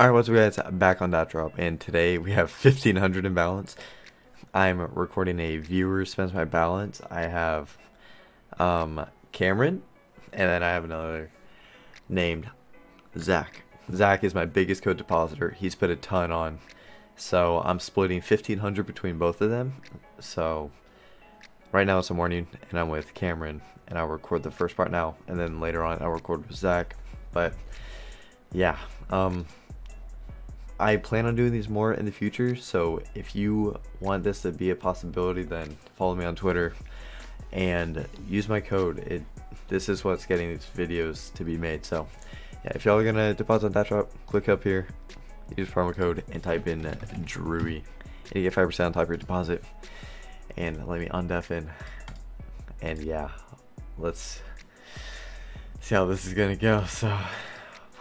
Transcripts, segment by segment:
Alright, what's up guys, back on DatDrop, and today we have 1500 in balance. I'm recording a viewer spends my balance. I have um, Cameron, and then I have another named Zach. Zach is my biggest code depositor. He's put a ton on. So I'm splitting 1500 between both of them. So right now it's the morning, and I'm with Cameron, and I'll record the first part now, and then later on I'll record with Zach. But yeah, um, I plan on doing these more in the future, so if you want this to be a possibility, then follow me on Twitter and use my code. It this is what's getting these videos to be made. So yeah, if y'all are gonna deposit on DatDrop, click up here, use promo code and type in Drewy, and you get five percent on top of your deposit. And let me undeafen. And yeah, let's see how this is gonna go. So,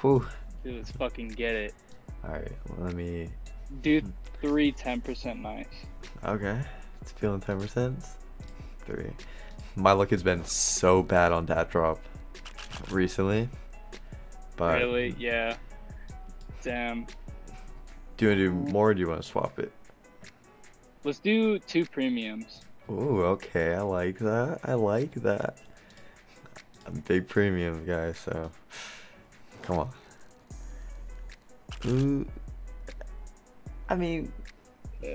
whew. Dude, let's fucking get it. Alright, let me. Do hmm. three 10% nice. Okay, it's feeling 10%. Three. My luck has been so bad on DatDrop recently. But really? Yeah. Damn. Do you want to do more or do you want to swap it? Let's do two premiums. Ooh, okay, I like that. I like that. I'm a big premium guy, so come on. Ooh, I mean, uh,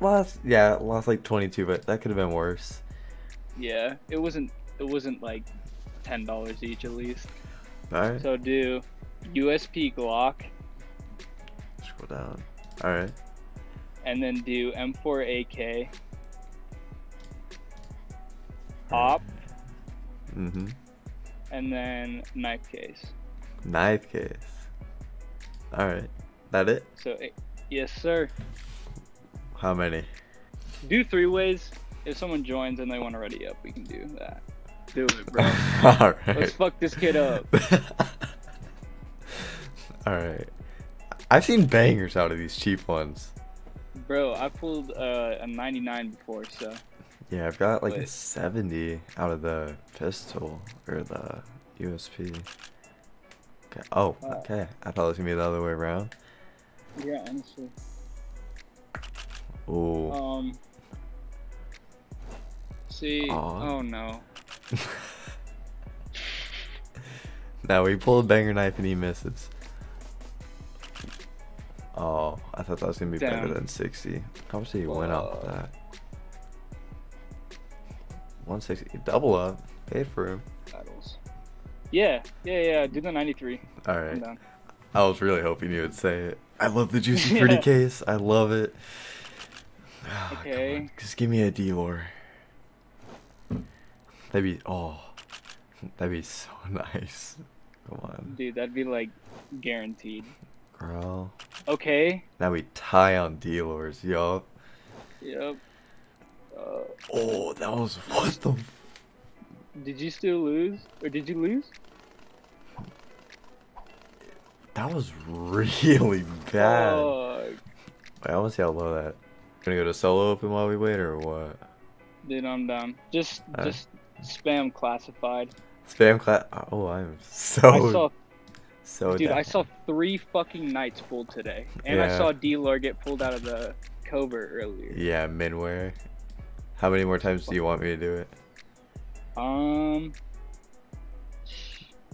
lost. Yeah, lost like 22, but that could have been worse. Yeah, it wasn't. It wasn't like ten dollars each at least. All right. So do USP Glock. Scroll down. All right. And then do M4 AK. Op. Mm-hmm. And then knife case. Knife case. All right. That it? So, eh, yes, sir. How many? Do three ways. If someone joins and they want to ready up, we can do that. Do it, bro. All right. Let's fuck this kid up. All right. I've seen bangers out of these cheap ones. Bro, I pulled uh, a 99 before, so. Yeah, I've got like Wait. a 70 out of the pistol or the USP. Okay. Oh, okay. I thought it was gonna be the other way around. Yeah, honestly. Ooh. Um. See. Aww. Oh no. now we pull a banger knife and he misses. Oh, I thought that was gonna be Damn. better than 60. How much did he Whoa. win off that? 160. Double up. Paid for him. Yeah, yeah, yeah. Do the 93. All right. I was really hoping you would say it. I love the juicy pretty yeah. case. I love it. Oh, okay. Just give me a Dior. That'd be oh, that'd be so nice. Come on. Dude, that'd be like guaranteed. Girl. Okay. Now we tie on Dior's, yup. Yep. Uh, oh, that was what the. Did you still lose, or did you lose? That was really bad. Wait, I want to see how low that. Gonna go to solo open while we wait, or what? Dude, I'm down. Just, uh, just spam classified. Spam class. Oh, I'm so. I saw. So. Dude, down. I saw three fucking knights pulled today, and yeah. I saw D-Lord get pulled out of the covert earlier. Yeah, Minware. How many more times do you want me to do it? Um.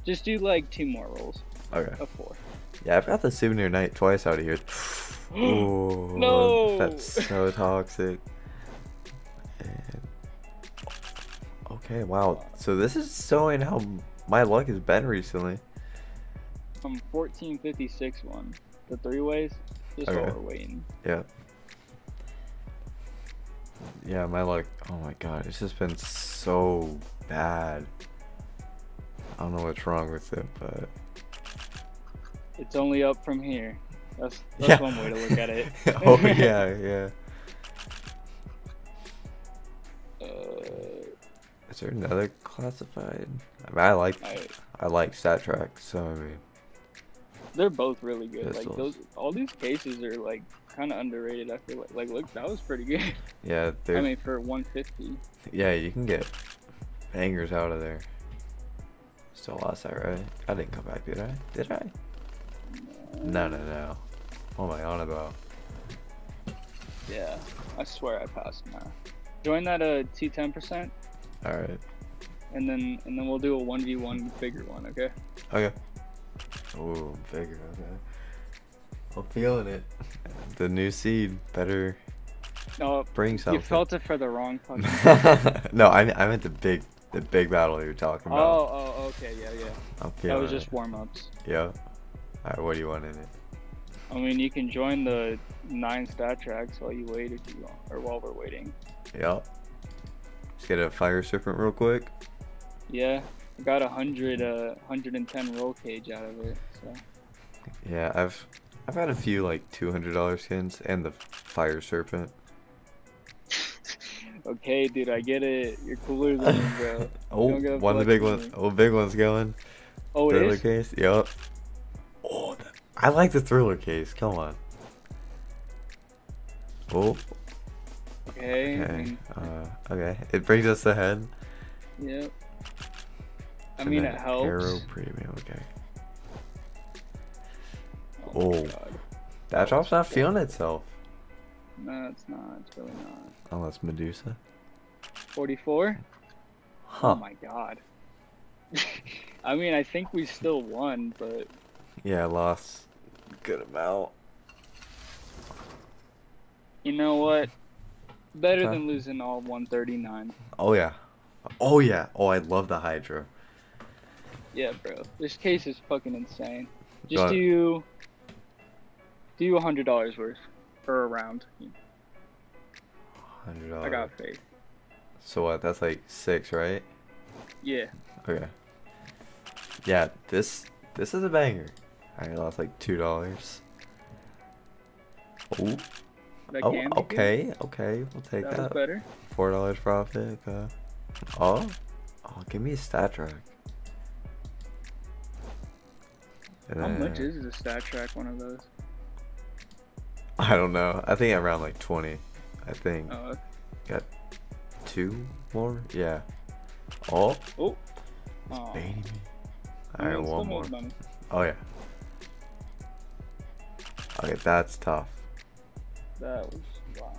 Just do like two more rolls. Okay. A four. Yeah, I've got the souvenir knight twice out of here. Ooh, no, that's so toxic. And... Okay, wow. So this is showing how my luck has been recently. From 1456 one, the three ways. Just okay. while we're waiting. Yeah. Yeah, my luck. Oh my god, it's just been so bad. I don't know what's wrong with it, but it's only up from here. That's that's yeah. one way to look at it. oh yeah, yeah. Uh, Is there another classified? I, mean, I like I, I like StatTrak, so I mean. They're both really good. Pistols. Like those, all these cases are like kind of underrated. I feel like. Like, look, that was pretty good. Yeah, I mean, for 150. Yeah, you can get bangers out of there. Still lost that, right? I didn't come back, did I? Did I? No, no, no. What am I on about? Yeah, I swear I passed now. Join that uh T10%. All right. And then and then we'll do a one v one bigger one, okay? Okay. Oh, bigger. Okay. I'm feeling it. The new seed better no, bring something. You felt it for the wrong no, I I meant the big the big battle you were talking about. Oh, oh, okay, yeah, yeah. I'm feeling That was it. just warm ups. Yeah. Alright, what do you want in it? I mean, you can join the nine StatTraks while you wait if you want, or while we're waiting. Yep. Let's get a fire serpent real quick. Yeah, I got a hundred, uh, hundred and ten roll cage out of it. So. Yeah, I've I've had a few like two hundred dollar skins and the fire serpent. okay, dude, I get it. You're cooler than me, bro. oh, one of the big ones. Oh, big one's going. Oh, thriller it is? case. Yep. Oh, I like the thriller case. Come on. Oh. Okay. Okay. Uh, okay. It brings us ahead. Yep. I And mean, then it helps. Arrow premium. Okay. Oh, Oh. God. DatDrop's not feeling itself. No, it's not. It's really not. Unless Medusa. 44? Huh. Oh my god. I mean, I think we still won, but Yeah, I lost a good amount. you know what? Better Okay. than losing all 139. Oh yeah. Oh yeah. Oh, I love the Hydra. Yeah, bro. This case is fucking insane. Just do do a hundred dollars worth or around. Hundred dollars. I got faith. So what? That's like six, right? Yeah. Okay. Yeah, this this is a banger. I lost like two dollars. Oh, oh, good. okay, okay, we'll take That that. better. Four dollars profit. Okay. Oh, oh, give me a StatTrak. And How much is a StatTrak one of those? I don't know. I think around like twenty. I think Oh, got two more. Yeah. Oh, oh. oh. baiting me. All right, one more. Oh yeah. Okay, that's tough. That was wow.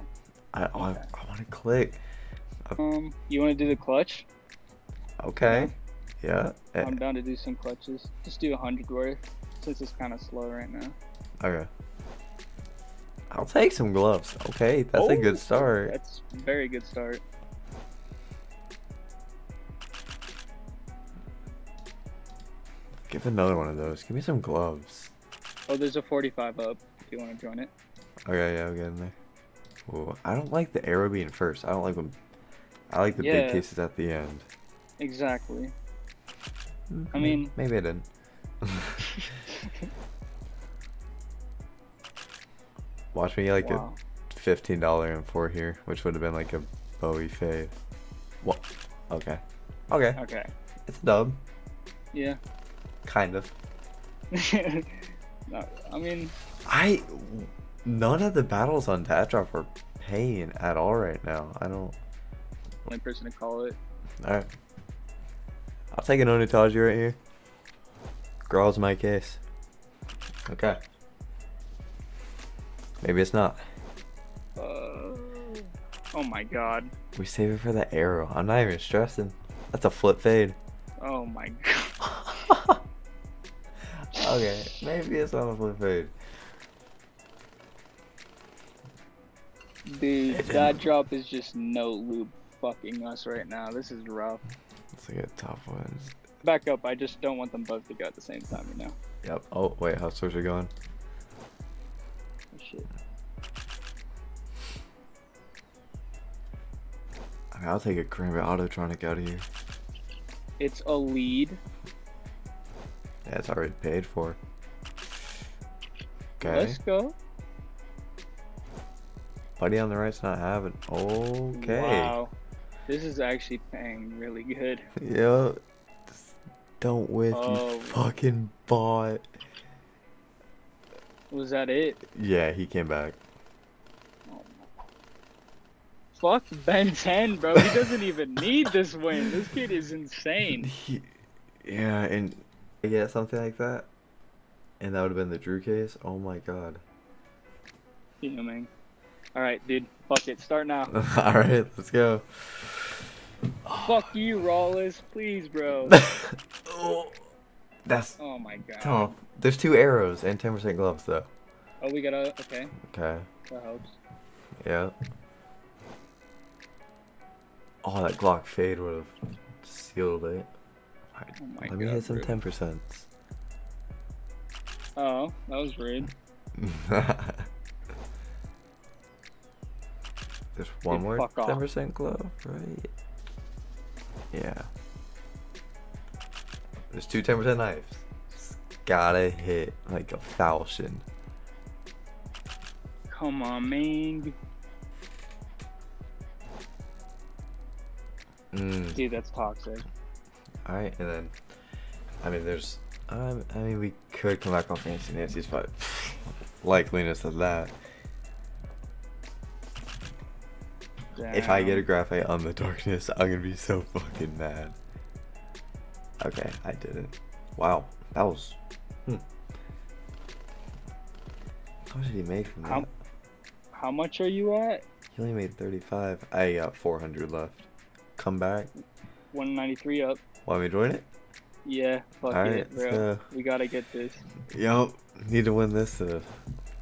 I oh, I, Okay. I want to click. Um, you want to do the clutch? Okay. Yeah. eh, I'm down to do some clutches. Just do a hundred worth, since it's kind of slow right now. Okay. I'll take some gloves. Okay, that's a Oh, good start. That's a very good start. Give another one of those. Give me some gloves. Oh, there's a 45 up. If you want to join it. Okay, yeah, I'll get in there. Ooh, I don't like the arrow being first. I don't like them. I like the Yeah. big cases at the end. Exactly. Mm, I mean- maybe I didn't. Watch me get like wow. a fifteen dollar and four here, which would have been like a Bowie fade. What? Okay. Okay. Okay. It's a dub. Yeah. Kind of. no, I mean, I none of the battles on DatDrop are paying at all right now. I don't. only person to call it. All right. I'll take an Oni Taiji right here. Girl's my case. Okay. Maybe it's not. Uh, oh my god. We save it for the arrow. I'm not even stressing. That's a flip fade. Oh my god. okay, maybe it's not a flip fade. Dude, DatDrop is just no loop fucking us right now. This is rough. Let's get tough ones. Back up. I just don't want them both to go at the same time, you know? Yep. Oh wait, how stores are going? Shit. I mean, I'll take a Cranberry Autotronic out of here. It's a lead. Yeah, it's already paid for. Okay. Let's go. Buddy on the right's not having. Okay. Wow. This is actually paying really good. Yeah. Just Don't whiff, Oh. you fucking bot. Was that it? Yeah, he came back. Oh. Fuck Ben 10, bro. He doesn't even need this win. This kid is insane. He, yeah, and I get something like that. And that would have been the Drew case? Oh my god. Fuming. Alright, dude. Fuck it. Start now. Alright, let's go. Fuck you, Rawless. Please, bro. oh, that's. Oh my god. Oh, there's two arrows and 10% gloves, though. Oh, we gotta. Okay. Okay. That helps. Yeah. Oh, that Glock fade would have sealed it. Right, oh let God, Let me hit some 10%. Oh, that was rude. There's one Dude, more 10% glove, right? Yeah. There's two 10% knives. Just gotta hit like a thousand. Come on, man. Mm. Dude, that's toxic. All right, and then, I mean, there's, um, I mean, we could come back on Fancy Nancy's, but likeliness of that. If I get a graphite on the darkness, I'm gonna be so fucking mad. Okay, I didn't. Wow, that was. Hmm. How much did he make from How- that? How much are you at? He only made 35. I got 400 left. Come back. 193 up. Want me to join it? Yeah, fuck Alright, it, let's bro. go. We gotta get this. Yup. Need to win this to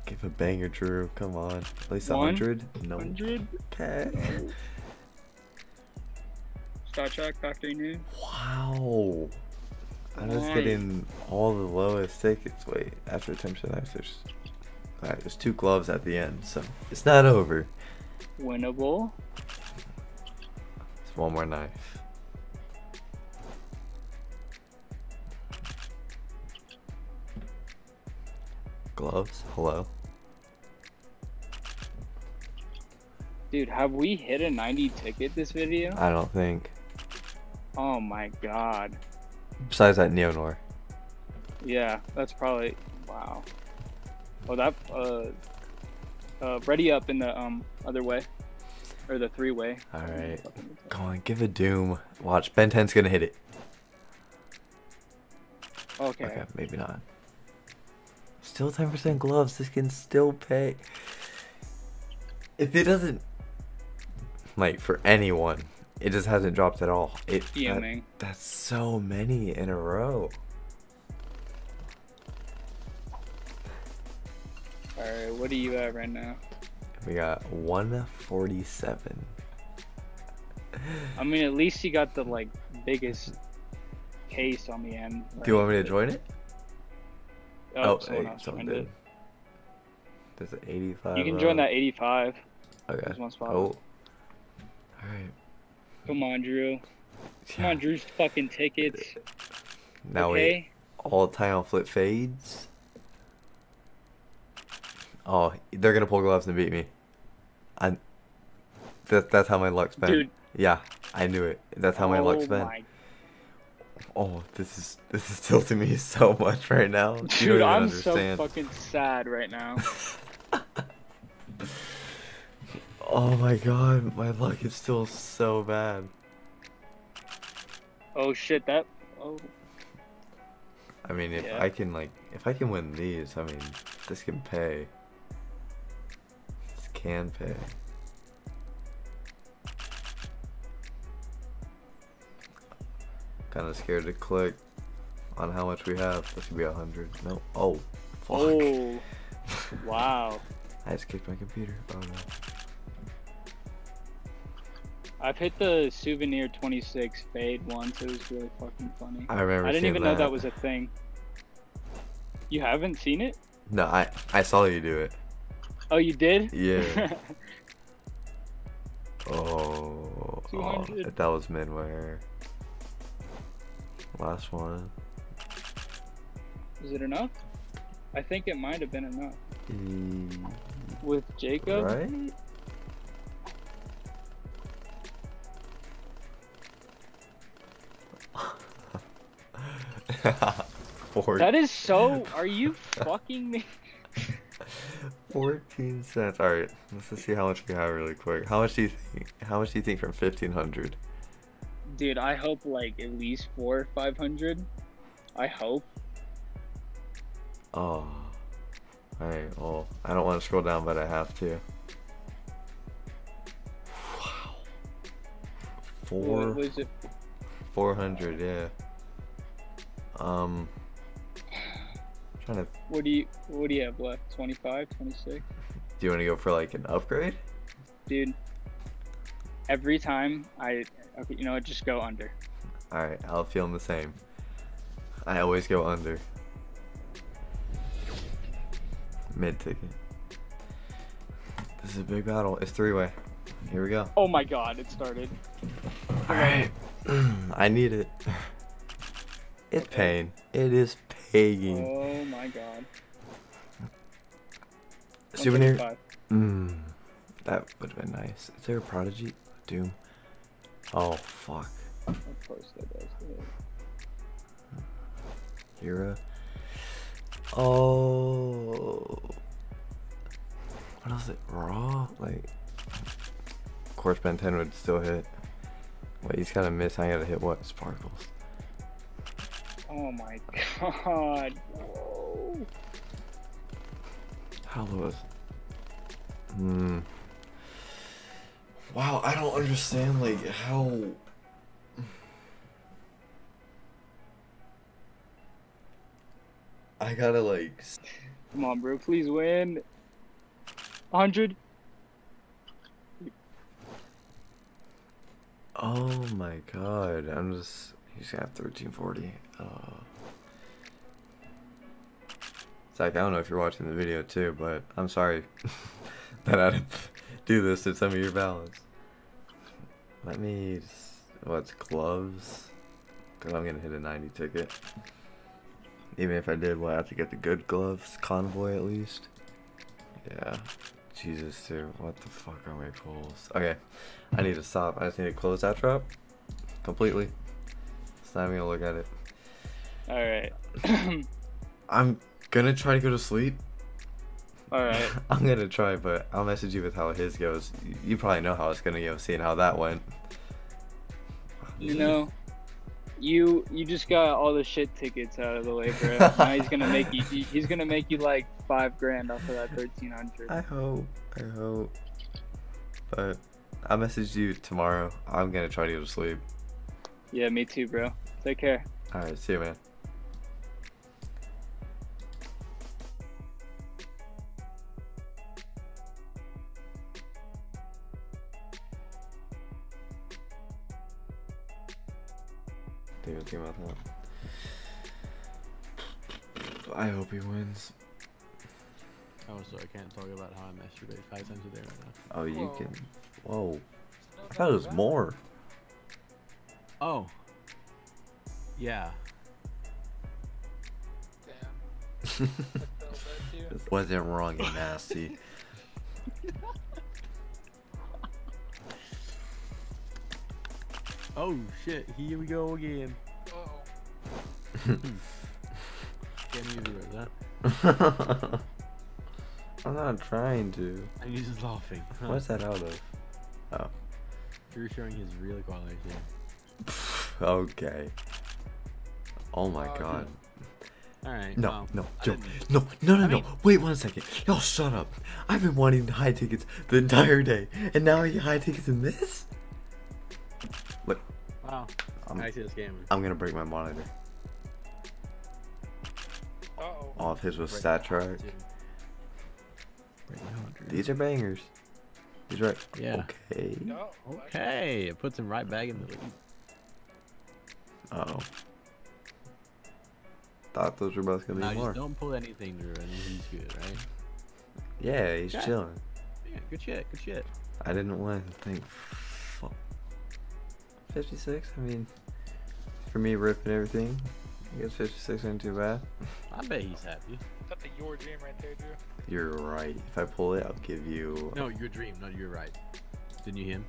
give a banger, Drew. Come on. At least a 100? No. 100? Okay. StatTrak Factory New? Wow. I was Nice. getting all the lowest tickets. Wait, after 10% ice, there's. Alright, there's two gloves at the end, so it's not over. Winnable? It's one more knife. Gloves? Hello? Dude, have we hit a 90 ticket this video? I don't think. Oh my god. Besides that Neo Noir. Yeah, that's probably wow. Oh, that uh, uh, ready up in the um other way, or the three way. Alright. Come on, give a doom. Watch, Ben 10's gonna hit it. Okay. Okay, maybe not. Still 10% gloves. This can still pay. If it doesn't, like for anyone, it just hasn't dropped at all. It that- that's so many in a row. All right, what are you at right now? We got 147. I mean, at least you got the like biggest case on the end. Do you want me to join it? Oh, hey, someone else someone did. There's an 85. You can join uh, that 85. Okay. There's one spot. Oh. Alright. Come on, Drew. Come on, Drew's fucking tickets. Now okay. we all time on flip fades. Oh, they're gonna pull gloves and beat me. I. That, that's how my luck's been. Dude. Yeah, I knew it. That's how my oh luck's been. my Oh, this is this is tilting me so much right now. Dude, I'm understand. so fucking sad right now. Oh my god, my luck is still so bad. oh shit, that. Oh, I mean, if Yeah. I can like, if I can win these, I mean, this can pay. This can pay. Kind of scared to click on how much we have. This could be a hundred. No. Oh, fuck. oh, wow. I just kicked my computer. Oh no. I've hit the souvenir 26 fade once. It was really fucking funny. I remember. I didn't even know that was a thing. You haven't seen it? No, I I saw you do it. Oh, you did? Yeah. Oh, oh 200. that was midway. Last one. Is it enough? I think it might have been enough. E- With Jacob? Right? Four, That is so. Are you fucking me? 14 cents. Alright, let's just see how much we have really quick. How much do you think? How much do you think from 1500? Dude, I hope like at least four or five hundred. I hope. Oh. Alright, well, I don't want to scroll down, but I have to. Wow. Four. What was it? 400, yeah. Um. Trying to. What do you What do you have left? 25, 26? Do you want to go for like an upgrade? Dude, every time I okay, you know what? Just go under. Alright, I'll feel the same. I always go under. Mid ticket. This is a big battle. It's three way. Here we go. Oh my God! It started. Alright. I need it. It's pain. It is paying. Oh my God. Souvenir. Mmm. That would have been nice. Is there a prodigy? Doom. Oh fuck. Of course that does. Hira. Oh. What else? It raw like. Of course, Ben 10 would still hit. Wait, he's gotta miss. I gotta hit what? Sparkles. Oh my God. Whoa. How low? Hmm. Wow, I don't understand like how. I gotta like. Come on, bro. Please win. 100. Oh my god, I'm just. He's got 1340. Uh. Zach, I don't know if you're watching the video too, but I'm sorry that I had to do this to some of your balance. Let me. s- What's gloves? Because I'm gonna hit a 90 ticket. Even if I did, well, I have to get the good gloves, convoy at least. Yeah. Jesus, dude. What the fuck are my pulls? Okay. I need to stop. I just need to close DatDrop completely. It's not even gonna look at it. All right. I'm gonna try to go to sleep. All right. I'm gonna try, but I'll message you with how his goes. You- probably know how it's gonna go, seeing how that went. You know, you you just got all the shit tickets out of the way, bro. now he's gonna make you. He's gonna make you like five grand off of that thirteen hundred. I hope. I hope. But I'll message you tomorrow. I'm gonna try to go to sleep. Yeah, me too, bro. Take care. Alright, see you, man. I hope he wins. Oh, so I can't talk about how I masturbate five times a day right now. Oh, you Whoa. can. Whoa. I thought it was more. Oh. Yeah. This wasn't wrong, and nasty. Oh shit! Here we go again. Use it, huh? I'm not trying to. And he's just laughing. Huh? What's that out of? Oh. Drew showing his real here. Okay. Oh my Oh, god. All right. No, well, no, I no, no, no, I no. mean- Wait one second. Y'all shut up. I've been wanting high tickets the entire day, and now I get high tickets in this? Look, Wow. I'm, I see this game. I'm gonna break my monitor. Oh. All of his was StatTrak. These are bangers. These are Yeah. okay. Okay, it puts him right back in the lead. Oh. Thought those were both gonna Now be just more. don't pull anything, Drew, and he's good, right? Yeah, he's Yeah. chilling. Yeah, good shit, good shit. I didn't win. I think fu- 56. I mean, for me ripping everything, I guess 56 ain't too bad. I bet he's happy. That's a your dream right there, Drew. You're right. If I pull it, I'll give you. No, your dream, No, you're right. Didn't you hear him?